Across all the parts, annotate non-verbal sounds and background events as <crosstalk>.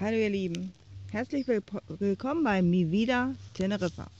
Hallo ihr Lieben, herzlich willkommen bei Mi Vida Teneriffa.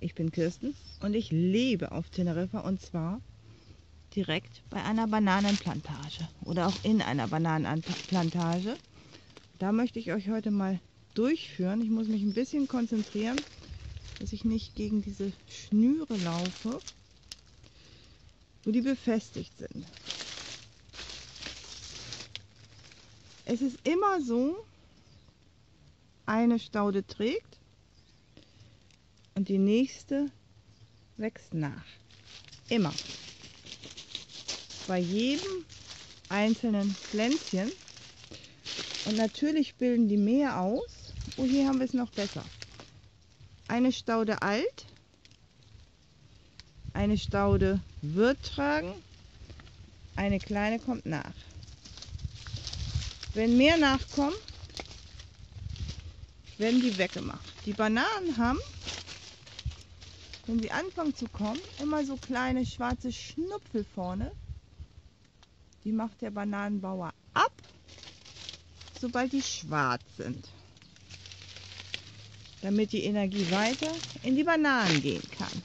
Ich bin Kirsten und ich lebe auf Teneriffa und zwar direkt bei einer Bananenplantage oder auch in einer Bananenplantage. Da möchte ich euch heute mal durchführen. Ich muss mich ein bisschen konzentrieren, dass ich nicht gegen diese Schnüre laufe, wo die befestigt sind. Es ist immer so, eine Staude trägt und die nächste wächst nach. Immer. Bei jedem einzelnen Pflänzchen. Und natürlich bilden die mehr aus. Oh, hier haben wir es noch besser. Eine Staude alt. Eine Staude wird tragen. Eine kleine kommt nach. Wenn mehr nachkommen, werden die weggemacht. Die Bananen haben, wenn sie anfangen zu kommen, immer so kleine schwarze Schnupfel vorne. Die macht der Bananenbauer ab, sobald die schwarz sind. Damit die Energie weiter in die Bananen gehen kann.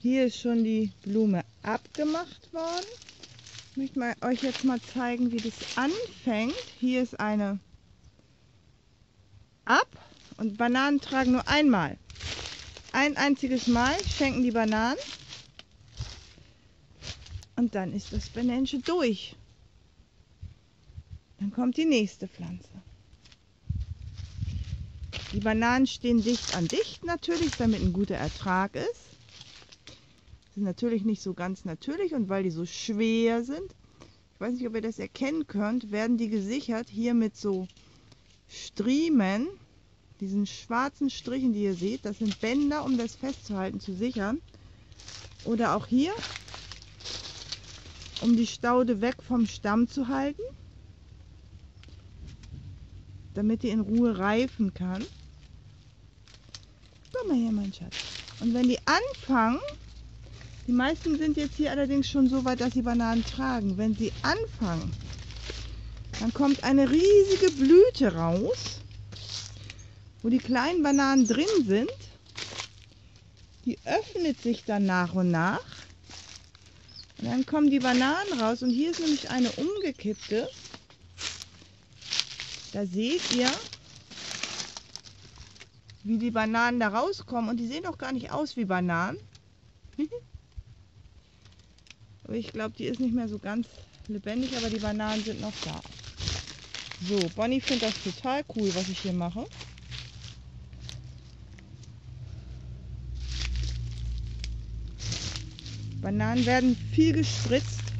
Hier ist schon die Blume abgemacht worden möchte mal, euch jetzt mal zeigen, wie das anfängt. Hier ist eine ab und Bananen tragen nur einmal. Ein einziges Mal schenken die Bananen und dann ist das Bananche durch. Dann kommt die nächste Pflanze. Die Bananen stehen dicht an dicht natürlich, damit ein guter Ertrag ist sind natürlich nicht so ganz natürlich und weil die so schwer sind, ich weiß nicht, ob ihr das erkennen könnt, werden die gesichert hier mit so Striemen, diesen schwarzen Strichen, die ihr seht. Das sind Bänder, um das festzuhalten, zu sichern. Oder auch hier, um die Staude weg vom Stamm zu halten, damit die in Ruhe reifen kann. Komm mal her, mein Schatz. Und wenn die anfangen, die meisten sind jetzt hier allerdings schon so weit, dass sie Bananen tragen. Wenn sie anfangen, dann kommt eine riesige Blüte raus, wo die kleinen Bananen drin sind. Die öffnet sich dann nach und nach. Und dann kommen die Bananen raus. Und hier ist nämlich eine umgekippte. Da seht ihr, wie die Bananen da rauskommen. Und die sehen doch gar nicht aus wie Bananen. <laughs> Aber ich glaube, die ist nicht mehr so ganz lebendig, aber die Bananen sind noch da. So, Bonnie findet das total cool, was ich hier mache. Bananen werden viel gespritzt.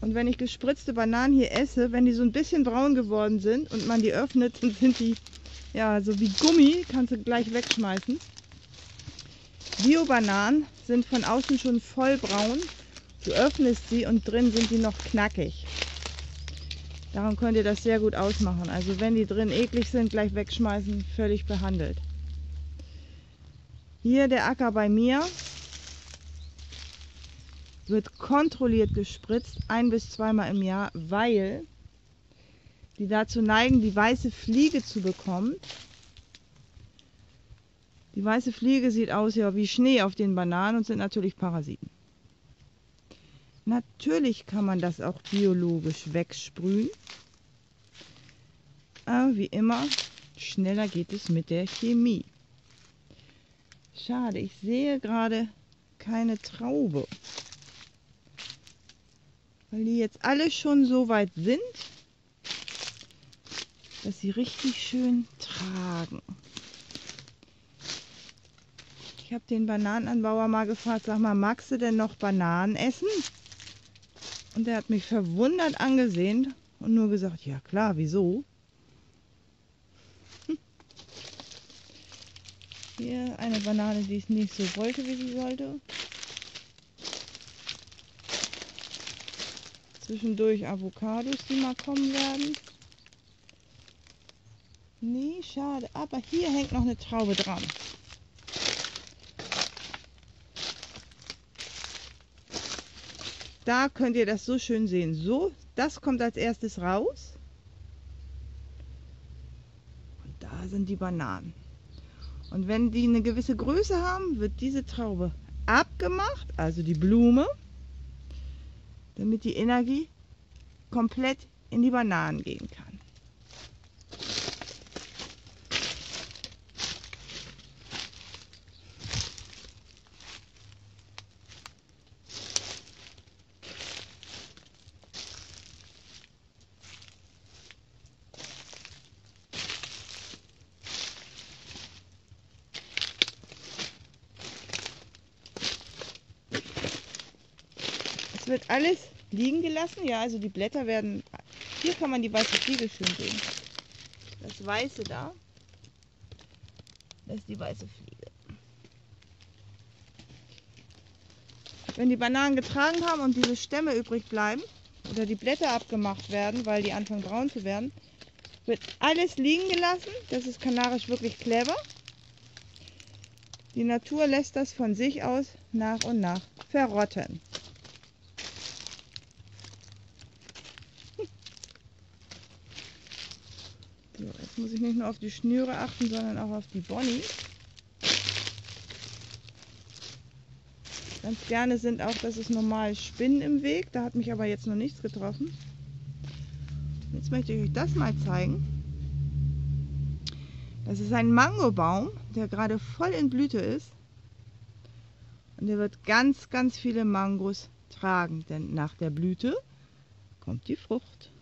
Und wenn ich gespritzte Bananen hier esse, wenn die so ein bisschen braun geworden sind und man die öffnet, dann <laughs> sind die ja so wie Gummi, kannst du gleich wegschmeißen. Bio-Bananen sind von außen schon voll braun. Du öffnest sie und drin sind die noch knackig. Darum könnt ihr das sehr gut ausmachen. Also wenn die drin eklig sind, gleich wegschmeißen, völlig behandelt. Hier der Acker bei mir wird kontrolliert gespritzt, ein bis zweimal im Jahr, weil die dazu neigen, die weiße Fliege zu bekommen. Die weiße Fliege sieht aus ja wie Schnee auf den Bananen und sind natürlich Parasiten. Natürlich kann man das auch biologisch wegsprühen. Aber wie immer, schneller geht es mit der Chemie. Schade, ich sehe gerade keine Traube. Weil die jetzt alle schon so weit sind, dass sie richtig schön tragen. Ich habe den Bananenanbauer mal gefragt, sag mal, magst du denn noch Bananen essen? Und er hat mich verwundert angesehen und nur gesagt, ja klar, wieso? Hier eine Banane, die es nicht so wollte, wie sie sollte. Zwischendurch Avocados, die mal kommen werden. Nee, schade. Aber hier hängt noch eine Traube dran. Da könnt ihr das so schön sehen. So, das kommt als erstes raus. Und da sind die Bananen. Und wenn die eine gewisse Größe haben, wird diese Traube abgemacht, also die Blume, damit die Energie komplett in die Bananen gehen kann. Es wird alles liegen gelassen. Ja, also die Blätter werden... Hier kann man die weiße Fliege schön sehen. Das Weiße da, das ist die weiße Fliege. Wenn die Bananen getragen haben und diese Stämme übrig bleiben oder die Blätter abgemacht werden, weil die anfangen braun zu werden, wird alles liegen gelassen. Das ist kanarisch wirklich clever. Die Natur lässt das von sich aus nach und nach verrotten. So, jetzt muss ich nicht nur auf die Schnüre achten, sondern auch auf die Bonnie. Ganz gerne sind auch, das ist normal, Spinnen im Weg. Da hat mich aber jetzt noch nichts getroffen. Jetzt möchte ich euch das mal zeigen. Das ist ein Mangobaum, der gerade voll in Blüte ist. Und der wird ganz, ganz viele Mangos tragen, denn nach der Blüte kommt die Frucht.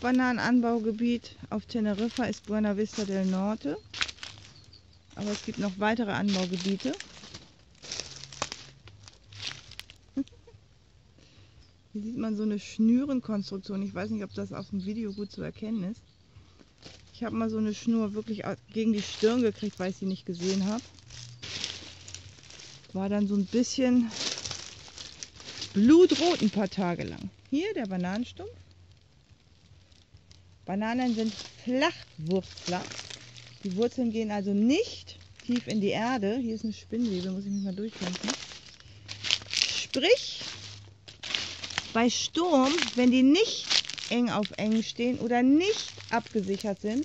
Hauptbananenanbaugebiet auf Teneriffa ist Buena Vista del Norte. Aber es gibt noch weitere Anbaugebiete. <laughs> Hier sieht man so eine Schnürenkonstruktion. Ich weiß nicht, ob das auf dem Video gut zu erkennen ist. Ich habe mal so eine Schnur wirklich gegen die Stirn gekriegt, weil ich sie nicht gesehen habe. War dann so ein bisschen blutrot ein paar Tage lang. Hier der Bananenstumpf. Bananen sind Flachwurzler. Die Wurzeln gehen also nicht tief in die Erde. Hier ist eine Spinnwebe, muss ich mich mal durchkämpfen. Sprich, bei Sturm, wenn die nicht eng auf eng stehen oder nicht abgesichert sind,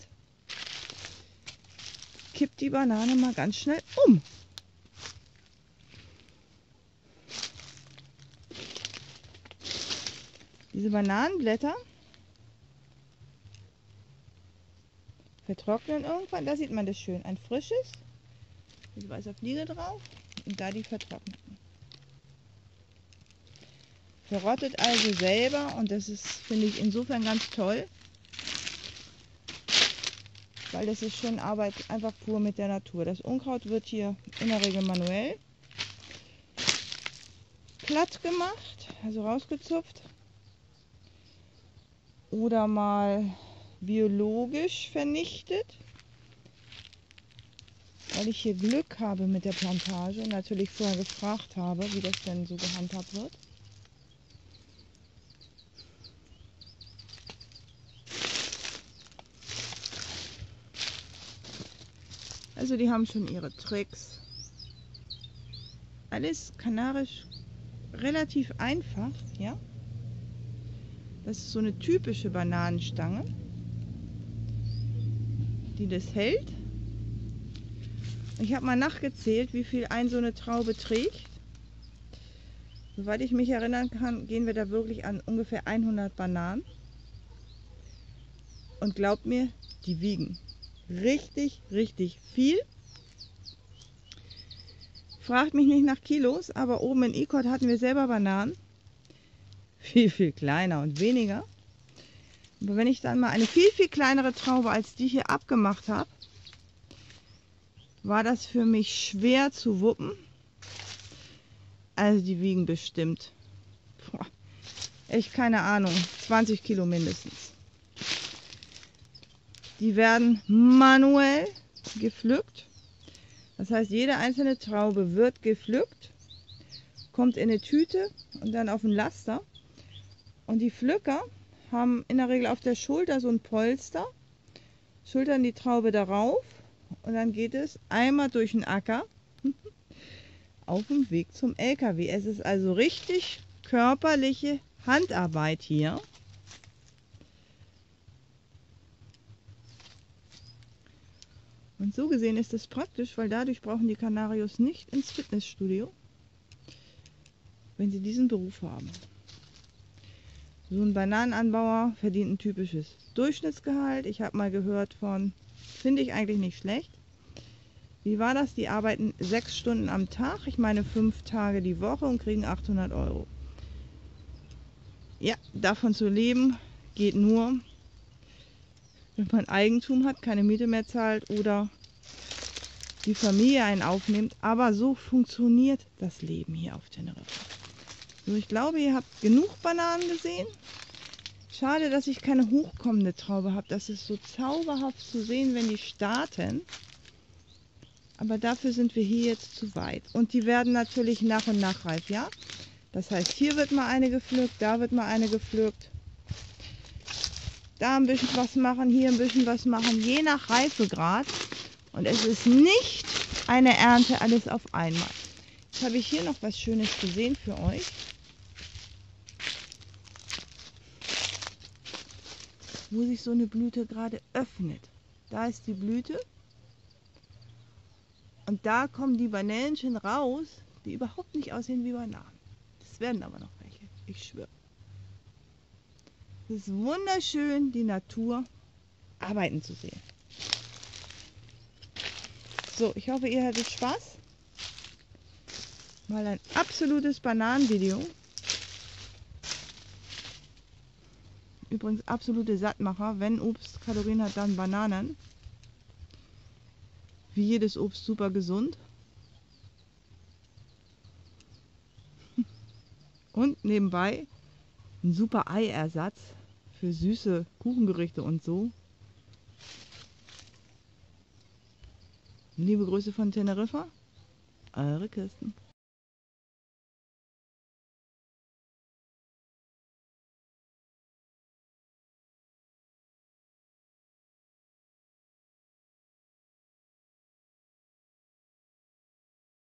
kippt die Banane mal ganz schnell um. Diese Bananenblätter vertrocknen irgendwann. Da sieht man das schön. Ein frisches, mit weißer Fliege drauf und da die vertrockneten. Verrottet also selber und das ist, finde ich, insofern ganz toll, weil das ist schon Arbeit einfach pur mit der Natur. Das Unkraut wird hier in der Regel manuell platt gemacht, also rausgezupft oder mal biologisch vernichtet, weil ich hier Glück habe mit der Plantage und natürlich vorher gefragt habe, wie das denn so gehandhabt wird. Also die haben schon ihre Tricks. Alles kanarisch relativ einfach, ja. Das ist so eine typische Bananenstange die das hält. Ich habe mal nachgezählt, wie viel ein so eine Traube trägt. Soweit ich mich erinnern kann, gehen wir da wirklich an ungefähr 100 Bananen. Und glaubt mir, die wiegen richtig, richtig viel. Fragt mich nicht nach Kilos, aber oben in Ecot hatten wir selber Bananen. Viel, viel kleiner und weniger. Aber wenn ich dann mal eine viel, viel kleinere Traube als die hier abgemacht habe, war das für mich schwer zu wuppen. Also die wiegen bestimmt, boah, echt keine Ahnung, 20 Kilo mindestens. Die werden manuell gepflückt. Das heißt, jede einzelne Traube wird gepflückt, kommt in eine Tüte und dann auf den Laster. Und die Pflücker haben in der Regel auf der Schulter so ein Polster, schultern die Traube darauf und dann geht es einmal durch den Acker <laughs> auf dem Weg zum LKW. Es ist also richtig körperliche Handarbeit hier. Und so gesehen ist es praktisch, weil dadurch brauchen die Kanarios nicht ins Fitnessstudio, wenn sie diesen Beruf haben. So ein Bananenanbauer verdient ein typisches Durchschnittsgehalt. Ich habe mal gehört von, finde ich eigentlich nicht schlecht. Wie war das? Die arbeiten sechs Stunden am Tag, ich meine fünf Tage die Woche und kriegen 800 Euro. Ja, davon zu leben geht nur, wenn man Eigentum hat, keine Miete mehr zahlt oder die Familie einen aufnimmt. Aber so funktioniert das Leben hier auf Teneriffa. So, ich glaube, ihr habt genug Bananen gesehen. Schade, dass ich keine hochkommende Traube habe. Das ist so zauberhaft zu sehen, wenn die starten. Aber dafür sind wir hier jetzt zu weit. Und die werden natürlich nach und nach reif, ja? Das heißt, hier wird mal eine gepflückt, da wird mal eine gepflückt da ein bisschen was machen, hier ein bisschen was machen, je nach Reifegrad. Und es ist nicht eine Ernte alles auf einmal. Jetzt habe ich hier noch was Schönes gesehen für euch. Wo sich so eine Blüte gerade öffnet. Da ist die Blüte. Und da kommen die Banänchen raus, die überhaupt nicht aussehen wie Bananen. Das werden aber noch welche. Ich schwöre. Es ist wunderschön, die Natur arbeiten zu sehen. So, ich hoffe, ihr hattet Spaß. Mal ein absolutes Bananenvideo. Übrigens absolute Sattmacher. Wenn Obst Kalorien hat, dann Bananen. Wie jedes Obst super gesund. <laughs> Und nebenbei ein super Eiersatz für süße Kuchengerichte und so. Liebe Grüße von Teneriffa, eure Kirsten.